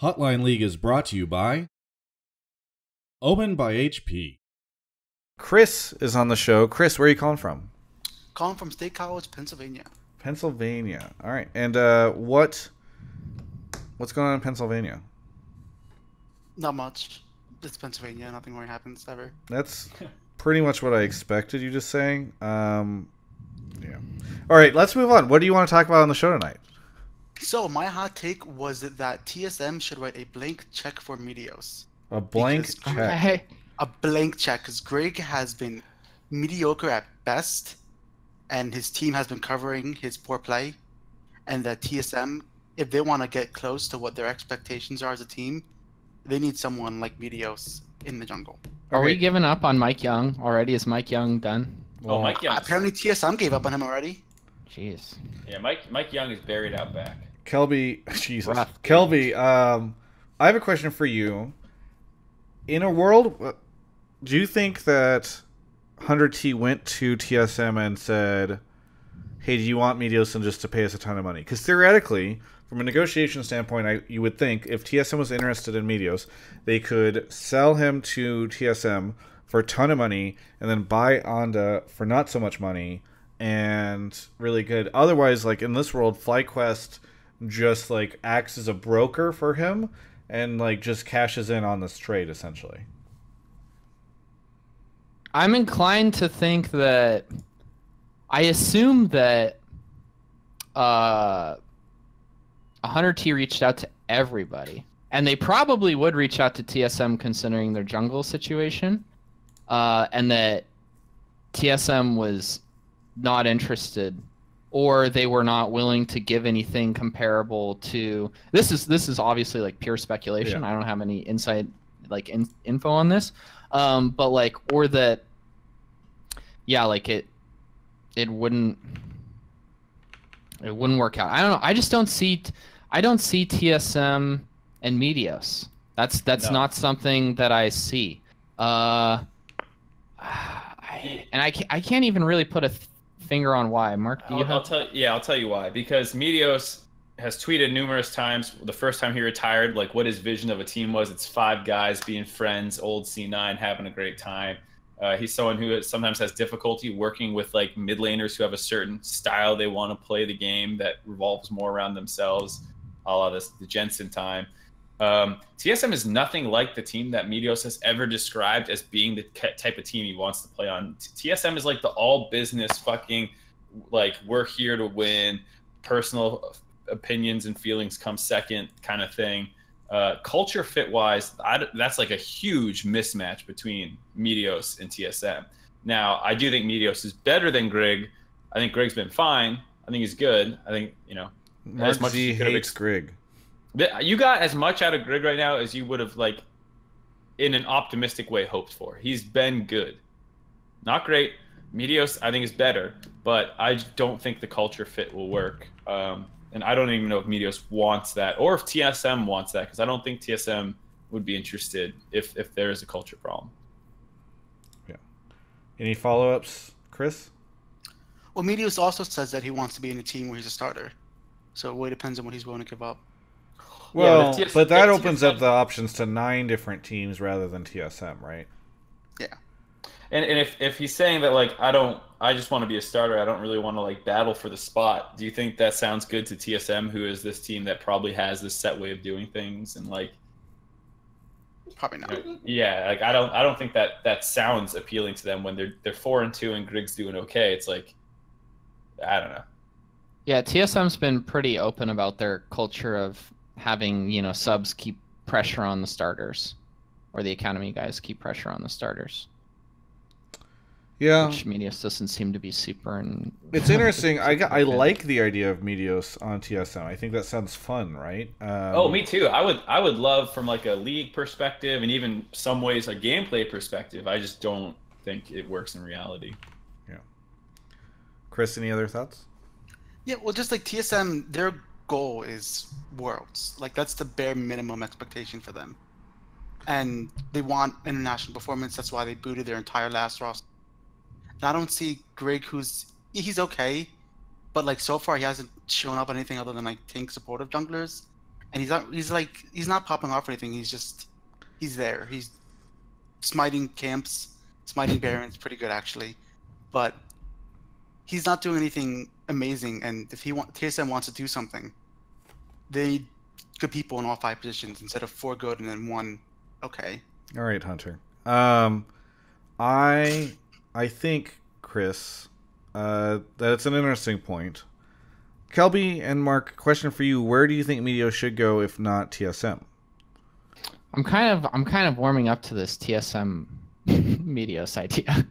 Hotline League is brought to you by Omen by HP. Chris is on the show. Chris, where are you calling from? Calling from State College, Pennsylvania. Pennsylvania. All right. And uh, what what's going on in Pennsylvania? Not much. It's Pennsylvania. Nothing really happens ever. That's pretty much what I expected you just saying. Um, yeah. All right, let's move on. What do you want to talk about on the show tonight? So my hot take was that TSM should write a blank check for Meteos. A blank Because- check. Okay. A blank check, because Grig has been mediocre at best, and his team has been covering his poor play. And that TSM, if they want to get close to what their expectations are as a team, they need someone like Meteos in the jungle. Are we giving up on Mike Yeung already? Is Mike Yeung done? oh, Mike Yeung. Apparently, TSM gave up on him already. Jeez. Yeah, Mike Mike Yeung is buried out back. Kelby, Jesus, Rough. Kelby. Um, I have a question for you. In a world, uh, do you think that Hundred T went to TSM and said, "Hey, do you want Meteos in just to pay us a ton of money?" Because theoretically, from a negotiation standpoint, I you would think if TSM was interested in Meteos, they could sell him to TSM for a ton of money and then buy Onda for not so much money and really good. Otherwise, like in this world, FlyQuest just like acts as a broker for him and like just cashes in on this trade essentially. I'm inclined to think that I assume that uh 100T reached out to everybody. And they probably would reach out to TSM considering their jungle situation. Uh, and that TSM was not interested or they were not willing to give anything comparable to this is this is obviously like pure speculation. I don't have any insight like in, info on this. Um, but like or that yeah, like it it wouldn't it wouldn't work out. I don't know. I just don't see I don't see TSM and Meteos. That's that's No. not something that I see. Uh I, and I can't, I can't even really put a finger on why. Mark, do you I'll, I'll tell yeah, I'll tell you why. Because Meteos has tweeted numerous times the first time he retired, like what his vision of a team was. It's five guys being friends, old C9, having a great time. Uh, he's someone who sometimes has difficulty working with like mid laners who have a certain style they want to play the game that revolves more around themselves, a la this the Jensen time. Um, TSM is nothing like the team that Meteos has ever described as being the type of team he wants to play on. TSM is like the all business fucking like we're here to win personal opinions and feelings come second kind of thing. Uh, culture fit wise I, that's like a huge mismatch between meteos and tsm now i do think meteos is better than grig. I think grig's been fine. I think he's good. I think you know Mark As much as Z could've hates Grig. Th- you got as much out of grig right now as you would have like in an optimistic way hoped for he's been good not great meteos i think is better but i don't think the culture fit will work um, and I don't even know if Meteos wants that or if TSM wants that because I don't think TSM would be interested if if there is a culture problem. Yeah. Any follow ups, Chris? Well, Meteos also says that he wants to be in a team where he's a starter. So it really depends on what he's willing to give up. Well, but TS but that yeah, opens up the options to nine different teams rather than TSM, right? Yeah. And and if if he's saying that like I don't I just want to be a starter, I don't really want to like battle for the spot. Do you think that sounds good to TSM, who is this team that probably has this set way of doing things and like Probably not. yeah, like I don't I don't think that that sounds appealing to them when they're they're four and two and Grig's doing okay. It's like I don't know. Yeah, TSM's been pretty open about their culture of having, you know, subs keep pressure on the starters or the academy guys keep pressure on the starters. Yeah, which Meteos doesn't seem to be super. And it's interesting. I got, I like the idea of Meteos on TSM. I think that sounds fun, right? Um, Oh, me too. I would I would love from like a league perspective and even some ways a gameplay perspective. I just don't think it works in reality. Yeah. Chris, any other thoughts? Yeah, well, just like TSM, their goal is worlds. Like that's the bare minimum expectation for them, and they want international performance. That's why they booted their entire last roster. And I don't see Grig, who's he's okay, but like so far he hasn't shown up anything other than like tank supportive junglers. and he's not. He's like he's not popping off or anything. He's just he's there. He's smiting camps, smiting barons, pretty good actually, but he's not doing anything amazing. And if he want TSM wants to do something, they need good people in all five positions instead of four good and then one okay. All right, Hunter. Um, I I think Chris, uh, that it's an interesting point. Kelby and Mark, question for you: Where do you think Meteos should go if not TSM? I'm kind of I'm kind of warming up to this TSM Meteos idea.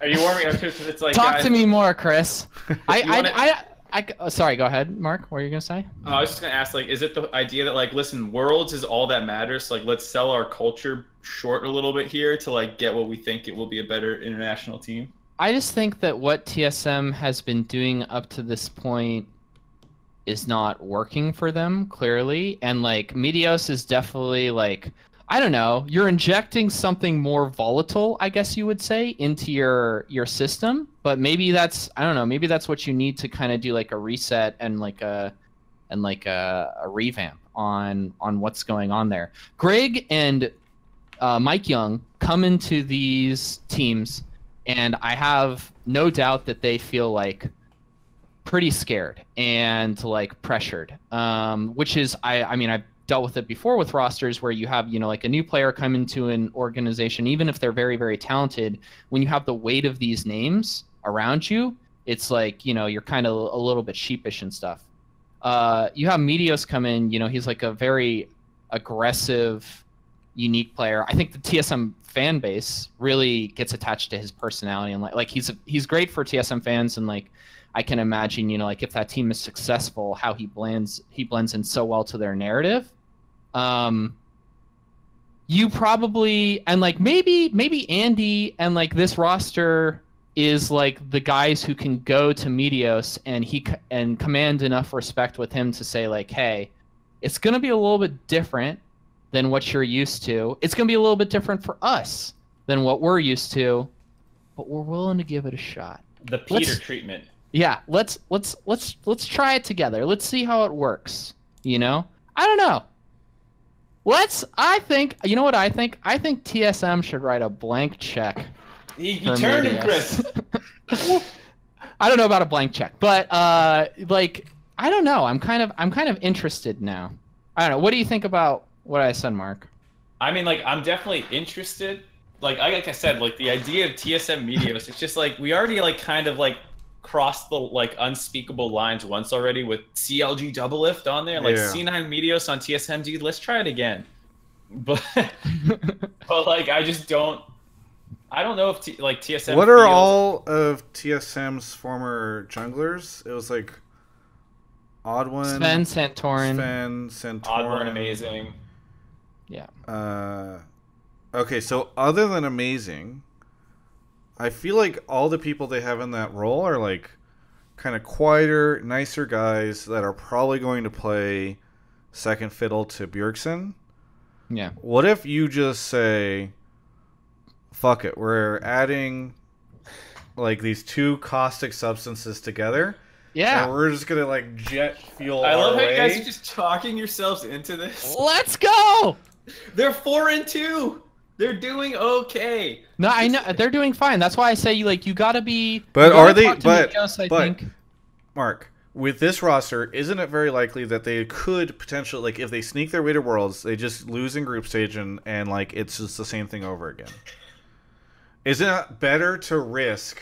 Are you warming up to it? 'Cause It's like Talk guys, to me more, Chris. I You wanna- I, I, I, oh, sorry. Go ahead, Mark. What are you gonna say? Oh, I was just gonna ask, like, is it the idea that like, listen, worlds is all that matters? So, like, let's sell our culture short a little bit here to like get what we think it will be a better international team. I just think that what TSM has been doing up to this point is not working for them clearly, and like Meteos is definitely like I don't know. You're injecting something more volatile, I guess you would say, into your your system. But maybe that's I don't know. Maybe that's what you need to kind of do like a reset and like a and like a, a revamp on on what's going on there. Grig and uh, Mike Yeung come into these teams, and I have no doubt that they feel like pretty scared and like pressured. Um, which is I I mean I've dealt with it before with rosters where you have you know like a new player come into an organization even if they're very very talented when you have the weight of these names around you it's like you know you're kind of a little bit sheepish and stuff. Uh, you have Meteos come in you know he's like a very aggressive unique player. I think the tsm fan base really gets attached to his personality and like, like he's he's great for tsm fans and like i can imagine you know like if that team is successful how he blends he blends in so well to their narrative um you probably and like maybe maybe Andy and like this roster is like the guys who can go to Meteos and he and command enough respect with him to say like hey it's going to be a little bit different than what you're used to. It's going to be a little bit different for us than what we're used to but we're willing to give it a shot. The Peter Let's- treatment. yeah let's let's let's let's try it together. Let's see how it works you know? I don't know let's i think you know what i think? I think tsm should write a blank check You, you turned him, Chris. i don't know about a blank check but uh like i don't know. I'm kind of i'm kind of interested now. I don't know. What do you think about what i said mark? I mean, like, I'm definitely interested. Like, I, like I said, like the idea of TSM Meteos, it's just like we already like kind of like crossed the like unspeakable lines once already with CLG Doublelift on there, like Yeah. C9 Meteos on TSMD. Let's try it again. But but like I just don't. I don't know if t- like TSM. what are feels- all of TSM's former junglers? It was like Oddone, sven santorin Sven, Centaur, Oddone amazing? yeah Uh, okay, so other than amazing, I feel like all the people they have in that role are like kind of quieter, nicer guys that are probably going to play second fiddle to Bjergsen. yeah What if you just say, "Fuck it, we're adding like these two caustic substances together, yeah and we're just gonna like jet fuel I our love how way." you guys are just talking yourselves into this. let's go They're four and two. They're doing okay. No, I know they're doing fine. That's why I say you like you gotta be. But gotta are they- but- Meteos, I but- think. Mark, with this roster, isn't it very likely that they could potentially, like, if they sneak their way to Worlds, they just lose in group stage and, and like, it's just the same thing over again? Isn't it better to risk,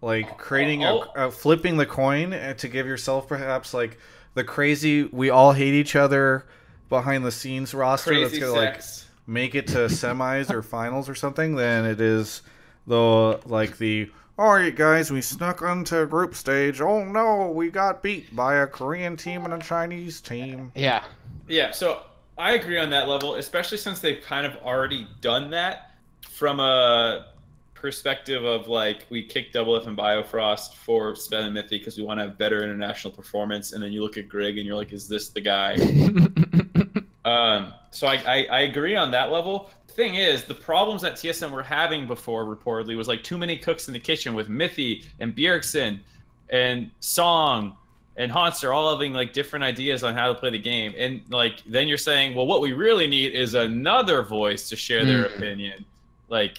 like, creating a, oh, oh. a flipping the coin uh, to give yourself perhaps, like, the crazy, we all hate each other behind the scenes roster Crazy that's gonna, like, sex. Make it to semis or finals or something than it is the like the all right guys we snuck onto group stage oh no we got beat by a korean team and a chinese team Yeah. Yeah, so I agree on that level, especially since they've kind of already done that from a perspective of like we kicked Double F and Biofrost for Zven and Mithy because we want to have better international performance, and then you look at Grig and you're like, is this the guy? Um, so I, I, I agree on that level. Thing is, the problems that TSM were having before reportedly was like too many cooks in the kitchen with Mithy and Bjergsen and Ssong and Haunts are all having like different ideas on how to play the game. And like then you're saying, well, what we really need is another voice to share their Mm. opinion. Like,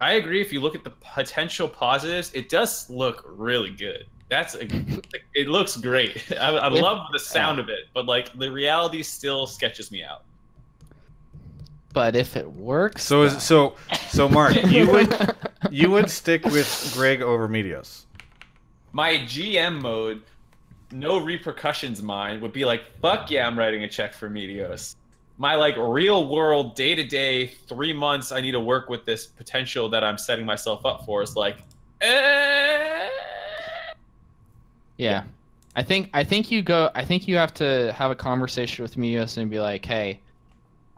I agree. If you look at the potential positives, it does look really good. That's a, it looks great. I, I love the sound of it, but like the reality still sketches me out. But if it works, So is so so Mark, you would you would stick with Grig over Meteos. my GM mode, no repercussions mind, would be like, fuck yeah, I'm writing a check for Meteos. My like real world day to day three months I need to work with this potential that I'm setting myself up for is like, eh. Yeah. I think I think you go I think you have to have a conversation with Meteos and be like, "Hey,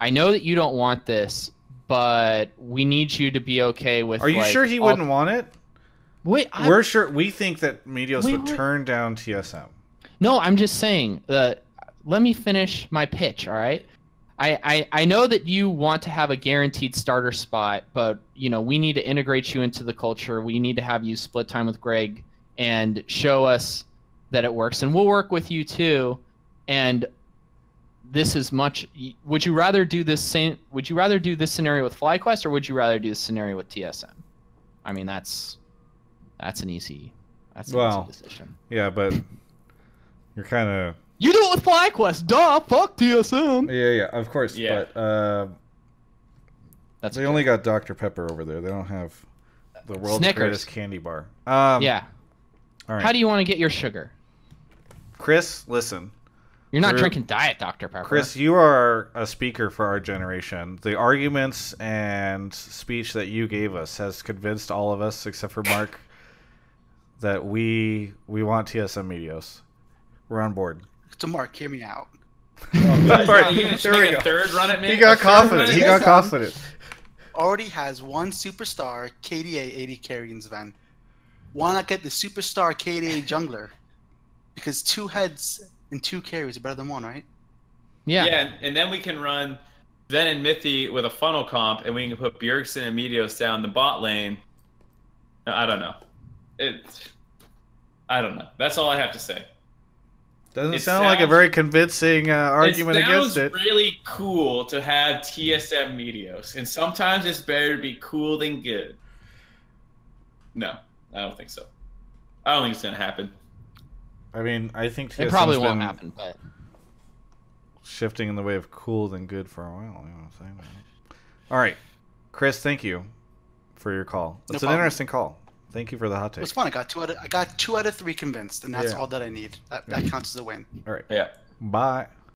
I know that you don't want this, but we need you to be okay with Are you like, sure he all- wouldn't want it? Wait, I, We're sure we think that Meteos Wait, would turn down TSM. No, I'm just saying. Uh, let me finish my pitch. All right. I, I I know that you want to have a guaranteed starter spot, but you know we need to integrate you into the culture. We need to have you split time with Grig and show us that it works, and we'll work with you too. And this is much. Would you rather do this same? Would you rather do this scenario with FlyQuest, or would you rather do this scenario with TSM? I mean, that's that's an easy. That's an Well, easy decision. Yeah, but you're kind of You do it with FlyQuest, duh. Fuck TSM. yeah, yeah, of course. Yeah. But uh, That's they only got Dr Pepper over there. They don't have the world's Snickers. greatest candy bar. Um, yeah. All right. How do you want to get your sugar? Chris, listen. You're not We're- drinking Diet Dr Pepper. Chris, you are a speaker for our generation. The arguments and speech that you gave us has convinced all of us, except for Mark, that we we want TSM Meteos. We're on board. So Mark, hear me out. All right, You there we go. third run at me? He got A confident. He got me? confident. Already has one superstar KDA 80 carrying Zven. Why not get the superstar KDA jungler? Because two heads and two carries are better than one, right? yeah. Yeah, and, and then we can run Ven and Mithy with a funnel comp, and we can put Bjergsen and Meteos down the bot lane. I don't know. It. I don't know. That's all I have to say. Doesn't It sound like a very convincing uh, argument it against sounds it. really cool to have TSM Meteos, and sometimes it's better to be cool than good. No, I don't think so. I don't think it's gonna happen. I mean, I think TSM's It probably won't been happen, but shifting in the way of cool than good for a while. You know what I'm saying? All right, Chris, thank you for your call. No It's an problem. interesting call. Thank you for the hot It take. was fun. I got two out of I got two out of three convinced, and that's Yeah. all that I need. That, that counts as a win. All right, Yeah. bye.